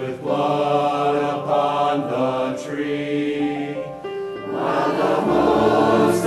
with blood upon the tree. While the host